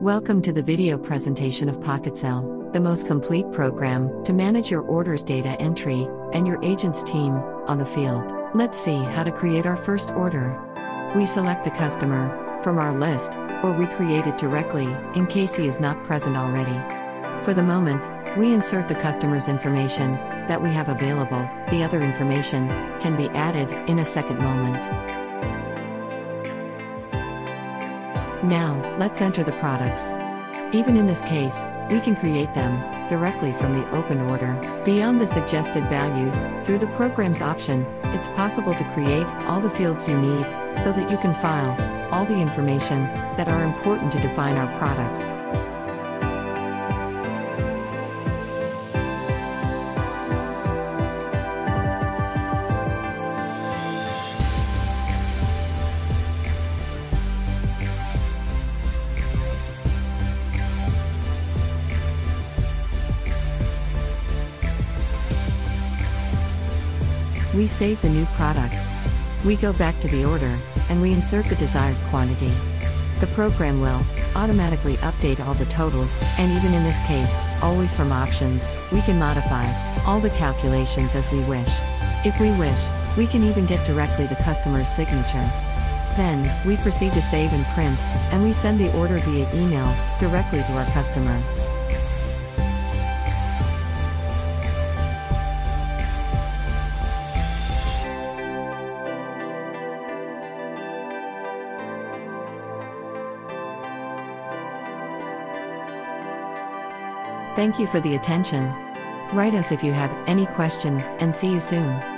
Welcome to the video presentation of PocketSell, the most complete program to manage your orders data entry and your agent's team on the field. Let's see how to create our first order. We select the customer from our list or we create it directly in case he is not present already. For the moment, we insert the customer's information that we have available. The other information can be added in a second moment. Now, let's enter the products. Even in this case, we can create them directly from the open order. Beyond the suggested values, through the Programs option, it's possible to create all the fields you need so that you can file all the information that are important to define our products. We save the new product. We go back to the order, and we insert the desired quantity. The program will automatically update all the totals, and even in this case, always from options, we can modify all the calculations as we wish. If we wish, we can even get directly the customer's signature. Then, we proceed to save and print, and we send the order via email directly to our customer. Thank you for the attention. Write us if you have any question, and see you soon.